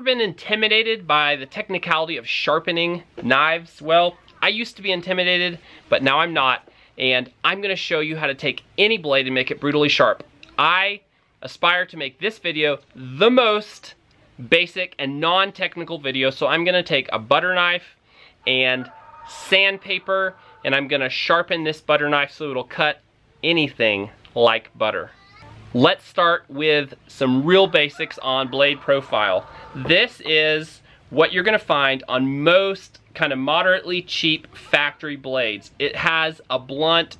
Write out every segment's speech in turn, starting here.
been intimidated by the technicality of sharpening knives? Well, I used to be intimidated, but now I'm not. And I'm gonna show you how to take any blade and make it brutally sharp. I aspire to make this video the most basic and non-technical video. So I'm gonna take a butter knife and sandpaper and I'm gonna sharpen this butter knife so it'll cut anything like butter. Let's start with some real basics on blade profile. This is what you're gonna find on most kind of moderately cheap factory blades. It has a blunt,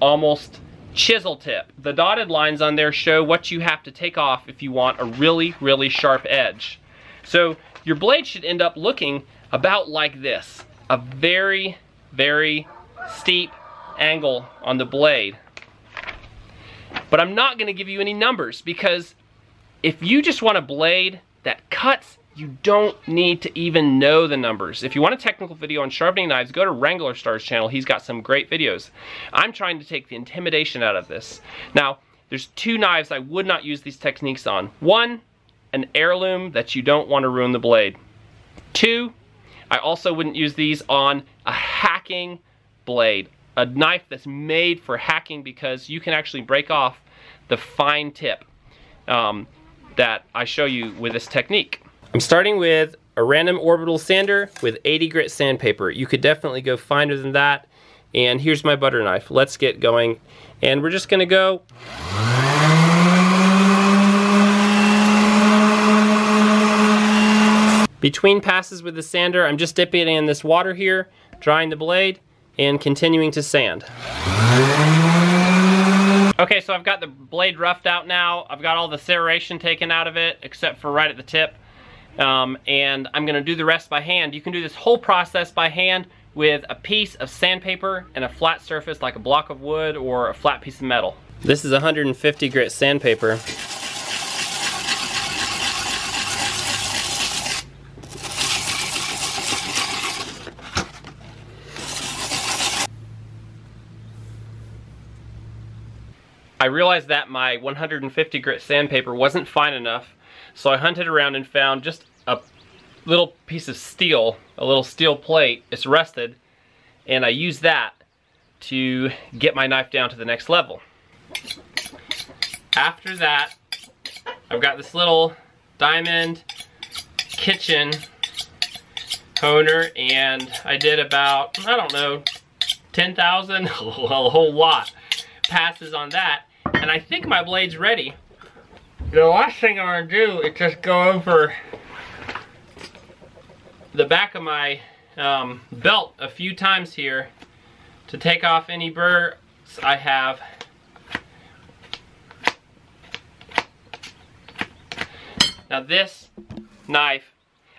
almost chisel tip. The dotted lines on there show what you have to take off if you want a really, really sharp edge. So your blade should end up looking about like this. A very, very steep angle on the blade. But I'm not gonna give you any numbers because if you just want a blade that cuts, you don't need to even know the numbers. If you want a technical video on sharpening knives, go to Wranglerstar's channel. He's got some great videos. I'm trying to take the intimidation out of this. Now, there's two knives I would not use these techniques on. One, an heirloom that you don't want to ruin the blade. Two, I also wouldn't use these on a hacking blade. A knife that's made for hacking because you can actually break off the fine tip um, that I show you with this technique. I'm starting with a random orbital sander with 80 grit sandpaper. You could definitely go finer than that. And here's my butter knife. Let's get going. And we're just gonna go. Between passes with the sander, I'm just dipping it in this water here, drying the blade, and continuing to sand. Okay, so I've got the blade roughed out now. I've got all the serration taken out of it, except for right at the tip. Um, and I'm gonna do the rest by hand. You can do this whole process by hand with a piece of sandpaper and a flat surface like a block of wood or a flat piece of metal. This is 150 grit sandpaper. I realized that my 150 grit sandpaper wasn't fine enough, so I hunted around and found just a little piece of steel, a little steel plate. It's rusted, and I used that to get my knife down to the next level. After that, I've got this little diamond kitchen honer, and I did about, I don't know, 10,000, a whole lot passes on that and I think my blade's ready. The last thing I want to do is just go over the back of my um, belt a few times here to take off any burrs I have. Now this knife,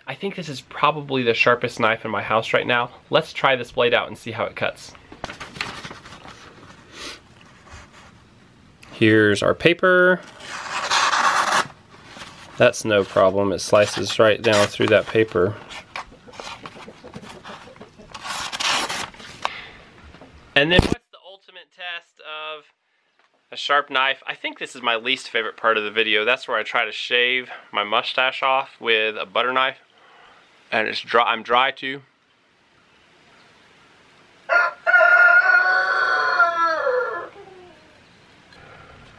I think this is probably the sharpest knife in my house right now. Let's try this blade out and see how it cuts. Here's our paper. That's no problem. It slices right down through that paper. And then what's the ultimate test of a sharp knife? I think this is my least favorite part of the video. That's where I try to shave my mustache off with a butter knife. And it's dry, I'm dry too.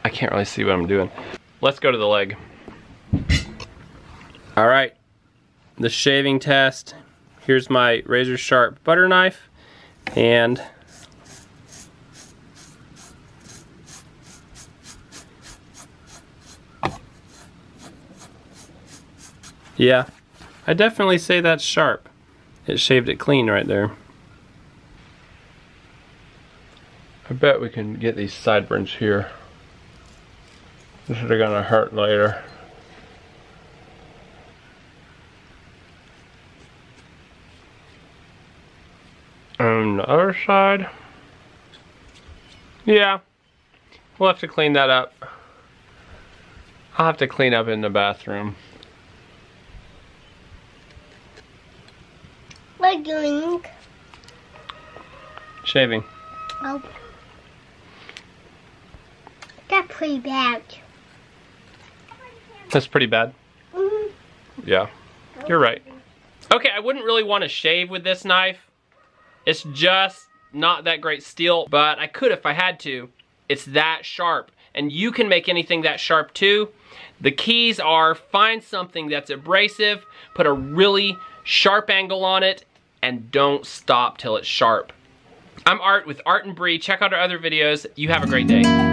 I can't really see what I'm doing. Let's go to the leg. All right, the shaving test. Here's my razor sharp butter knife and Yeah, I definitely say that's sharp. It shaved it clean right there. I bet we can get these sideburns here. This is gonna hurt later. On the other side, yeah, we'll have to clean that up. I'll have to clean up in the bathroom. What are you doing? Shaving. Oh. That's pretty bad. That's pretty bad. Mm -hmm. Yeah. You're right. Okay, I wouldn't really want to shave with this knife. It's just not that great steel, but I could if I had to. It's that sharp, and you can make anything that sharp too. The keys are find something that's abrasive, put a really sharp angle on it, and don't stop till it's sharp. I'm Art with Art and Bri. Check out our other videos. You have a great day.